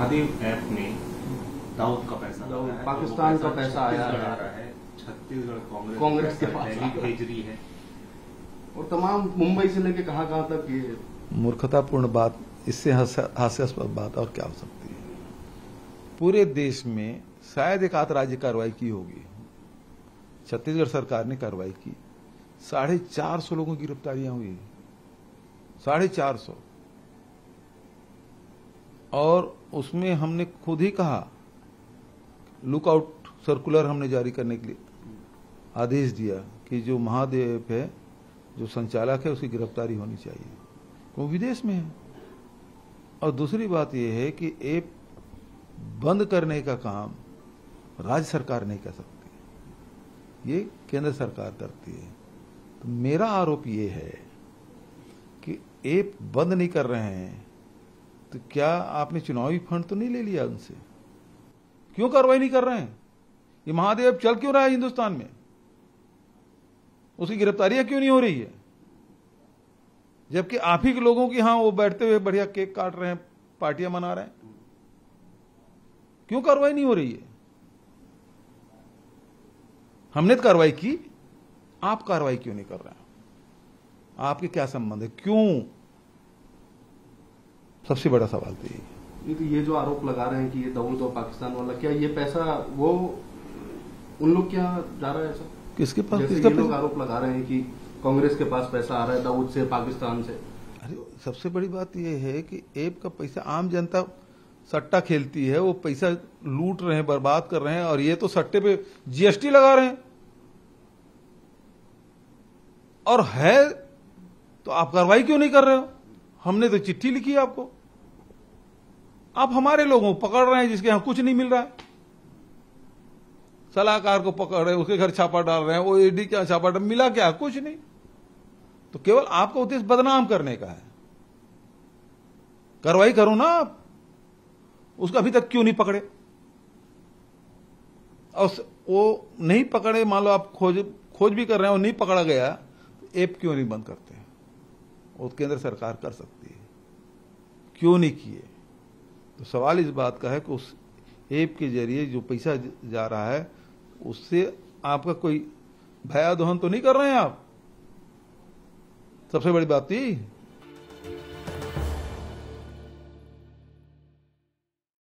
Mahadev app में दाऊद का पैसा दाऊद, पाकिस्तान तो का पैसा आया है। रहा है। छत्तीसगढ़ कांग्रेस कांग्रेस के पास है। भेज रही है। और तमाम मुंबई से लेके कहा कहाँ तक ये मूर्खतापूर्ण बात इससे हास्यास्पद बात और क्या हो सकती है? पूरे देश में शायद एक आध राज्य कार्रवाई की होगी। छत्तीसगढ़ सरकार ने कार्रवाई की। साढ़े चार सौ लोगों की गिरफ्तारियाँ हुई। साढ़े चार सौ। और उसमें हमने खुद ही कहा लुकआउट सर्कुलर हमने जारी करने के लिए आदेश दिया कि जो महादेव है, जो संचालक है, उसकी गिरफ्तारी होनी चाहिए। वो विदेश में है। और दूसरी बात यह है कि ऐप बंद करने का काम राज्य सरकार नहीं कर सकती। ये केंद्र सरकार करती है। तो मेरा आरोप ये है कि ऐप बंद नहीं कर रहे हैं। तो क्या आपने चुनावी फंड तो नहीं ले लिया उनसे? क्यों कार्रवाई नहीं कर रहे हैं? ये महादेव चल क्यों रहा है हिंदुस्तान में? उसकी गिरफ्तारियाँ क्यों नहीं हो रही है? जबकि आप ही के लोगों की यहाँ वो बैठते हुए बढ़िया केक काट रहे हैं, पार्टियाँ मना रहे हैं। क्यों कार्रवाई नहीं हो रही है? हमने तो कार्रवाई की, आप कार्रवाई क्यों नहीं कर रहे हैं? आपके क्या संबंध है? क्यों सबसे बड़ा सवाल तो यही तो ये जो आरोप लगा रहे हैं कि ये दाऊद और पाकिस्तान वाला क्या ये पैसा वो उन लोग क्या जा रहा है ऐसा? किसके पास? किसका ये लोग आरोप लगा रहे हैं कि कांग्रेस के पास पैसा आ रहा है दाऊद से पाकिस्तान से। अरे सबसे बड़ी बात यह है कि ऐप का पैसा आम जनता सट्टा खेलती है वो पैसा लूट रहे हैं बर्बाद कर रहे हैं और ये तो सट्टे पे जीएसटी लगा रहे हैं। और है तो आप कार्रवाई क्यों नहीं कर रहे हो? हमने तो चिट्ठी लिखी है आपको। आप हमारे लोगों पकड़ रहे हैं जिसके यहाँ कुछ नहीं मिल रहा है। सलाहकार को पकड़ रहे हैं, उसके घर छापा डाल रहे हैं, वो ईडी क्या छापा डाल मिला क्या? कुछ नहीं। तो केवल आपका उद्देश्य बदनाम करने का है। कार्रवाई करो ना आप। उसको अभी तक क्यों नहीं पकड़े? और वो नहीं पकड़े, मान लो आप खोज खोज भी कर रहे हैं और नहीं पकड़ा गया तो ऐप क्यों नहीं बंद करते? वो केंद्र सरकार कर सकती है। क्यों नहीं किए? तो सवाल इस बात का है कि उस ऐप के ज़रिए जो पैसा जा रहा है, उससे आपका कोई भया दोहन तो नहीं कर रहे हैं आप सबसे बड़ी बात तो यही है।